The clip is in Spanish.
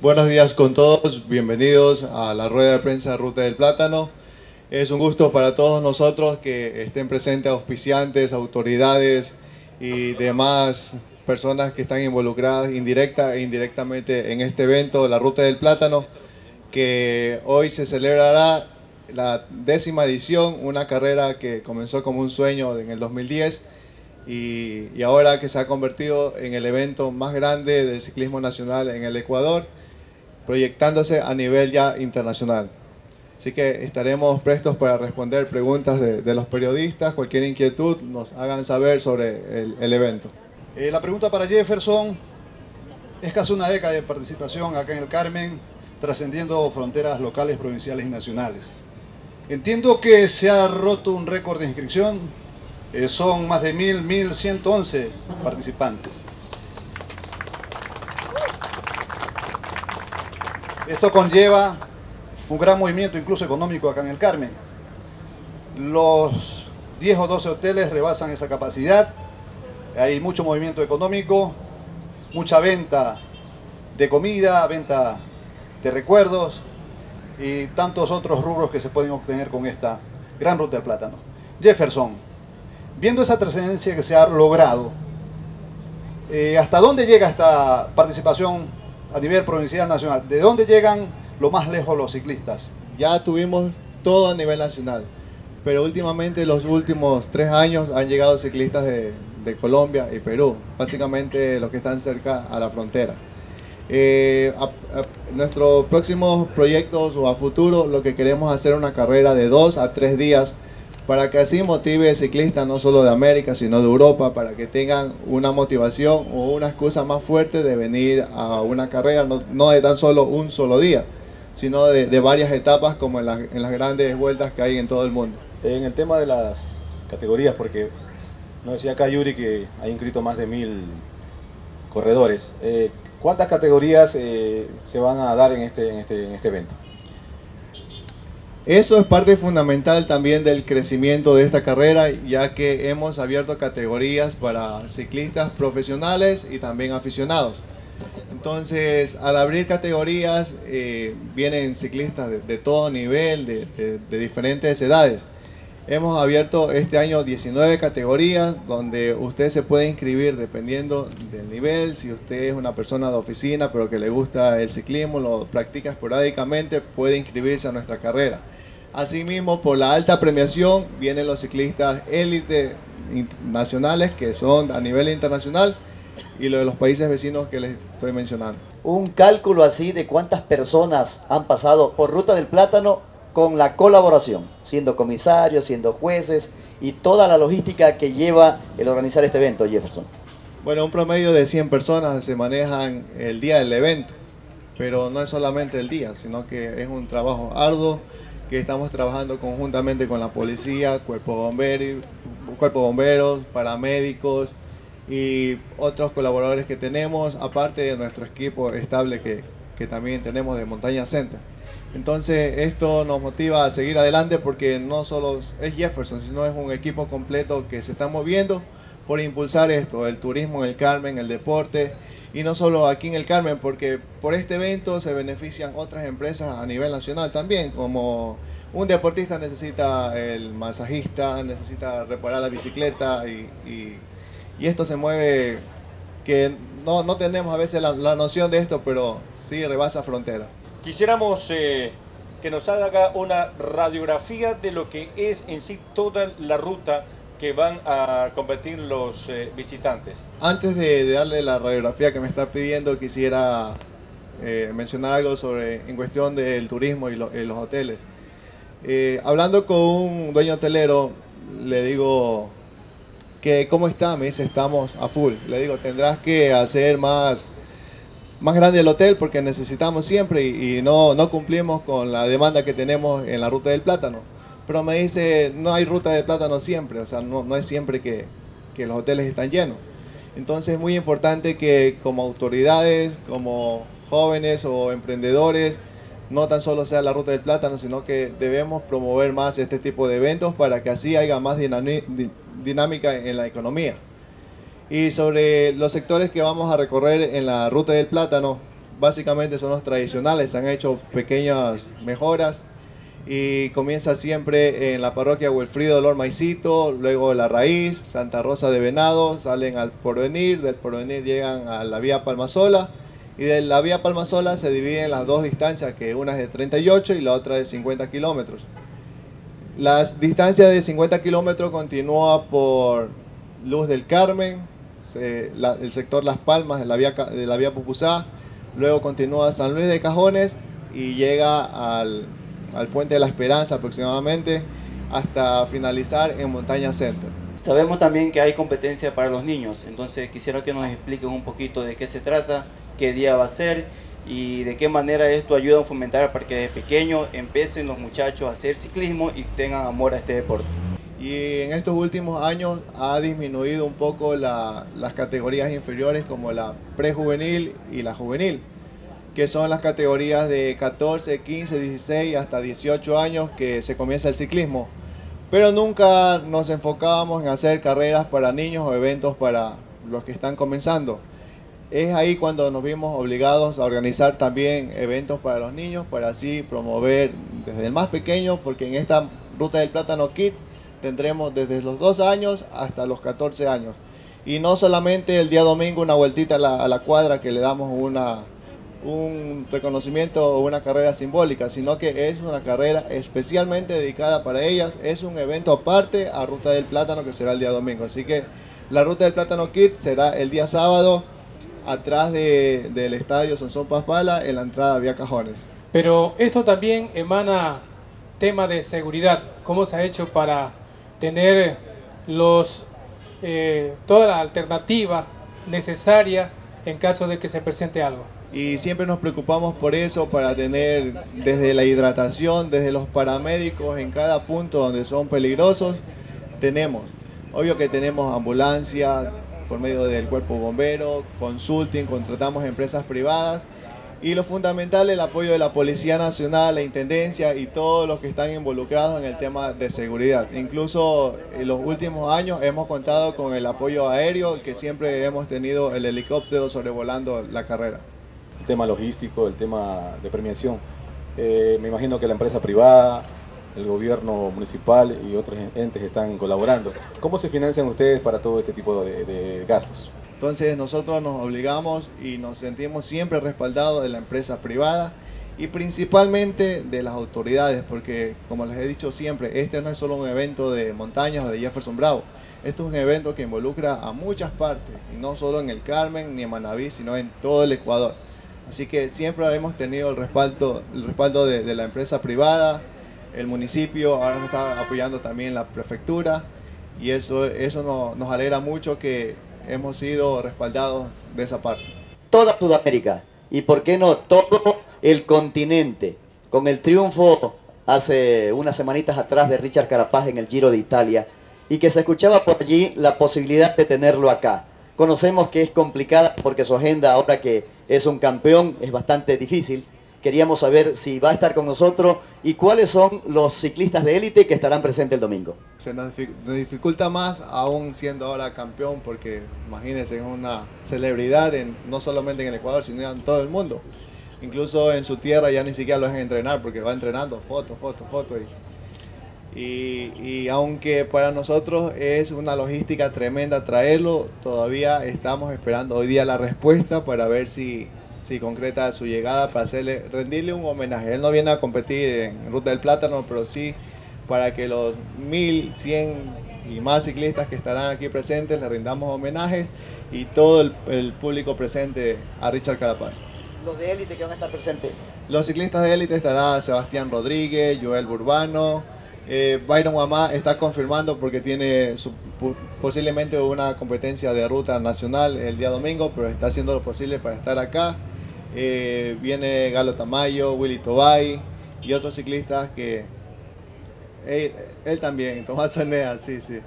Buenos días con todos, bienvenidos a la rueda de prensa Ruta del Plátano. Es un gusto para todos nosotros que estén presentes auspiciantes, autoridades y demás personas que están involucradas indirecta e indirectamente en este evento, la Ruta del Plátano, que hoy se celebrará la décima edición, una carrera que comenzó como un sueño en el 2010 y, y ahora que se ha convertido en el evento más grande del ciclismo nacional en el Ecuador proyectándose a nivel ya internacional. Así que estaremos prestos para responder preguntas de, los periodistas, cualquier inquietud nos hagan saber sobre el, evento. Eh, la pregunta para Jefferson, es casi una década de participación acá en el Carmen, trascendiendo fronteras locales, provinciales y nacionales. Entiendo que se ha roto un récord de inscripción, eh, son más de 1.000, 1.111 participantes. Esto conlleva un gran movimiento incluso económico acá en el Carmen. Los 10 o 12 hoteles rebasan esa capacidad. Hay mucho movimiento económico, mucha venta de comida, venta de recuerdos y tantos otros rubros que se pueden obtener con esta gran ruta del plátano. Jefferson, viendo esa trascendencia que se ha logrado, eh, ¿hasta dónde llega esta participación a nivel provincial nacional. ¿De dónde llegan lo más lejos los ciclistas? Ya tuvimos todo a nivel nacional, pero últimamente los últimos tres años han llegado ciclistas de, Colombia y Perú, básicamente los que están cerca a la frontera. Eh, nuestros próximos proyectos o a futuro lo que queremos hacer una carrera de dos a tres días para que así motive ciclistas no solo de América, sino de Europa, para que tengan una motivación o una excusa más fuerte de venir a una carrera, no, de tan solo un solo día, sino de, varias etapas como en, las grandes vueltas que hay en todo el mundo. En el tema de las categorías, porque nos decía acá Yuri que hay inscrito más de mil corredores, eh, ¿cuántas categorías eh, se van a dar en este, este, en este evento? Eso es parte fundamental también del crecimiento de esta carrera, ya que hemos abierto categorías para ciclistas profesionales y también aficionados. Entonces, al abrir categorías, eh, vienen ciclistas de, todo nivel, de, de, diferentes edades. Hemos abierto este año 19 categorías donde usted se puede inscribir dependiendo del nivel. Si usted es una persona de oficina pero que le gusta el ciclismo, lo practica esporádicamente, puede inscribirse a nuestra carrera. Asimismo, por la alta premiación vienen los ciclistas élite nacionales que son a nivel internacional y lo de los países vecinos que les estoy mencionando. Un cálculo así de cuántas personas han pasado por Ruta del Plátano con la colaboración, siendo comisarios, siendo jueces y toda la logística que lleva el organizar este evento, Jefferson. Bueno, un promedio de 100 personas se manejan el día del evento, pero no es solamente el día, sino que es un trabajo arduo que estamos trabajando conjuntamente con la policía, cuerpo bomberos, cuerpo bomberos, paramédicos y otros colaboradores que tenemos, aparte de nuestro equipo estable que, que también tenemos de Montaña Center. Entonces esto nos motiva a seguir adelante porque no solo es Jefferson, sino es un equipo completo que se está moviendo por impulsar esto, el turismo en el Carmen, el deporte, y no solo aquí en el Carmen, porque por este evento se benefician otras empresas a nivel nacional también, como un deportista necesita el masajista, necesita reparar la bicicleta y, esto se mueve que no, no tenemos a veces la, noción de esto, pero sí rebasa fronteras. Quisiéramos eh, que nos haga una radiografía de lo que es en sí toda la ruta que van a competir los eh, visitantes. Antes de, darle la radiografía que me está pidiendo, quisiera eh, mencionar algo sobre en cuestión del turismo y, los hoteles. Hablando con un dueño hotelero, le digo que cómo está, me dice estamos a full. Le digo tendrás que hacer más más grande el hotel porque necesitamos siempre y, no, no cumplimos con la demanda que tenemos en la ruta del plátano pero me dice, no hay ruta de plátano siempre, o sea, no, no es siempre que, que, los hoteles están llenos. Entonces es muy importante que como autoridades, como jóvenes o emprendedores, no tan solo sea la ruta del plátano, sino que debemos promover más este tipo de eventos para que así haya más dinámica en la economía. Y sobre los sectores que vamos a recorrer en la ruta del plátano, básicamente son los tradicionales, han hecho pequeñas mejoras y comienza siempre en la parroquia Wilfrido Lor Maicito, luego La Raíz, Santa Rosa de Venado, salen al Porvenir, del Porvenir llegan a la vía Palmasola y de la vía Palmasola se dividen en las dos distancias, que una es de 38 y la otra de 50 kilómetros. Las distancias de 50 kilómetros continúa por Luz del Carmen, el sector Las Palmas de la vía, de la vía Pupusá, luego continúa San Luis de Cajones y llega al al Puente de la Esperanza aproximadamente, hasta finalizar en Montaña Center. Sabemos también que hay competencia para los niños, entonces quisiera que nos expliquen un poquito de qué se trata, qué día va a ser y de qué manera esto ayuda a fomentar para que desde pequeño empiecen los muchachos a hacer ciclismo y tengan amor a este deporte. Y en estos últimos años ha disminuido un poco las categorías inferiores como la prejuvenil y la juvenil que son las categorías de 14, 15, 16 hasta 18 años que se comienza el ciclismo. Pero nunca nos enfocábamos en hacer carreras para niños o eventos para los que están comenzando. Es ahí cuando nos vimos obligados a organizar también eventos para los niños, para así promover desde el más pequeño, porque en esta ruta del plátano Kids tendremos desde los 2 años hasta los 14 años. Y no solamente el día domingo una vueltita a la, a cuadra que le damos una, un reconocimiento o una carrera simbólica, sino que es una carrera especialmente dedicada para ellas. Es un evento aparte a Ruta del Plátano que será el día domingo. Así que la Ruta del Plátano Kit será el día sábado atrás del estadio Sonsón Paspala en la entrada vía Cajones. Pero esto también emana tema de seguridad. ¿Cómo se ha hecho para tener los, eh, toda la alternativa necesaria en caso de que se presente algo? y siempre nos preocupamos por eso para tener desde la hidratación, desde los paramédicos en cada punto donde son peligrosos, tenemos. Obvio que tenemos ambulancia por medio del cuerpo bombero, consulting, contratamos empresas privadas y lo fundamental el apoyo de la Policía Nacional, la Intendencia y todos los que están involucrados en el tema de seguridad. Incluso en los últimos años hemos contado con el apoyo aéreo que siempre hemos tenido el helicóptero sobrevolando la carrera tema logístico, el tema de premiación. Eh, me imagino que la empresa privada, el gobierno municipal y otros entes están colaborando. ¿Cómo se financian ustedes para todo este tipo de, gastos? Entonces nosotros nos obligamos y nos sentimos siempre respaldados de la empresa privada y principalmente de las autoridades, porque como les he dicho siempre, este no es solo un evento de montañas o de Jefferson Bravo, esto es un evento que involucra a muchas partes, y no solo en el Carmen ni en Manaví, sino en todo el Ecuador. Así que siempre hemos tenido el respaldo, el respaldo de, la empresa privada, el municipio, ahora nos está apoyando también la prefectura y eso, eso nos, alegra mucho que hemos sido respaldados de esa parte. Toda Sudamérica y por qué no todo el continente, con el triunfo hace unas semanitas atrás de Richard Carapaz en el Giro de Italia y que se escuchaba por allí la posibilidad de tenerlo acá. Conocemos que es complicada porque su agenda ahora que es un campeón, es bastante difícil. Queríamos saber si va a estar con nosotros y cuáles son los ciclistas de élite que estarán presentes el domingo. Se nos dificulta más aún siendo ahora campeón porque imagínense, es una celebridad en, no solamente en el Ecuador, sino en todo el mundo. Incluso en su tierra ya ni siquiera lo dejan entrenar porque va entrenando, foto, foto, foto. Y, y, aunque para nosotros es una logística tremenda traerlo, todavía estamos esperando hoy día la respuesta para ver si, si concreta su llegada, para hacerle, rendirle un homenaje. Él no viene a competir en Ruta del Plátano, pero sí para que los 1100 y más ciclistas que estarán aquí presentes le rindamos homenajes y todo el, el público presente a Richard Carapaz. ¿Los de élite que van a estar presentes? Los ciclistas de élite estará Sebastián Rodríguez, Joel Burbano, eh, Byron Guamá está confirmando porque tiene posiblemente una competencia de ruta nacional el día domingo, pero está haciendo lo posible para estar acá. Eh, viene Galo Tamayo, Willy Tobay y otros ciclistas que él, también, Tomás Zanea, sí, sí.